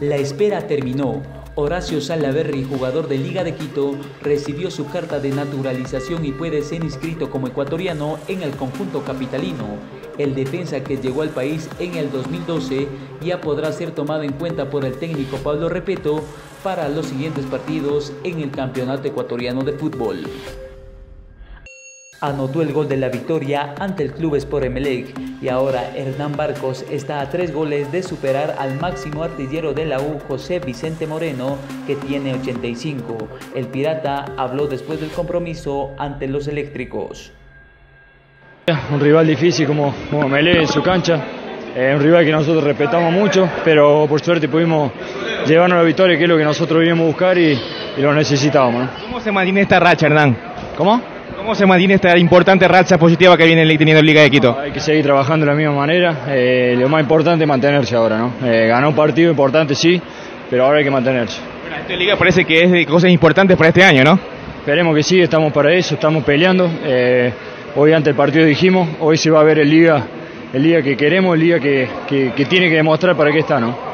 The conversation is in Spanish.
La espera terminó. Horacio Salaverri, jugador de Liga de Quito, recibió su carta de naturalización y puede ser inscrito como ecuatoriano en el conjunto capitalino. El defensa que llegó al país en el 2012 ya podrá ser tomado en cuenta por el técnico Pablo Repeto para los siguientes partidos en el Campeonato Ecuatoriano de Fútbol anotó el gol de la victoria ante el Club Sport Emelec y ahora Hernán Barcos está a tres goles de superar al máximo artillero de la U, José Vicente Moreno, que tiene 85. El Pirata habló después del compromiso ante los eléctricos. Un rival difícil como, como Emelec en su cancha, eh, un rival que nosotros respetamos mucho, pero por suerte pudimos llevarnos la victoria, que es lo que nosotros vinimos a buscar y, lo necesitábamos. ¿Cómo se mantiene esta racha, Hernán? ¿Cómo? ¿Cómo se mantiene esta importante racha positiva que viene teniendo el Liga de Quito? Hay que seguir trabajando de la misma manera. Eh, lo más importante es mantenerse ahora, ¿no? Eh, ganó un partido importante, sí, pero ahora hay que mantenerse. Bueno, esta liga parece que es de cosas importantes para este año, ¿no? Esperemos que sí, estamos para eso, estamos peleando. Eh, hoy ante el partido dijimos, hoy se va a ver el liga, el liga que queremos, el liga que, que tiene que demostrar para qué está, ¿no?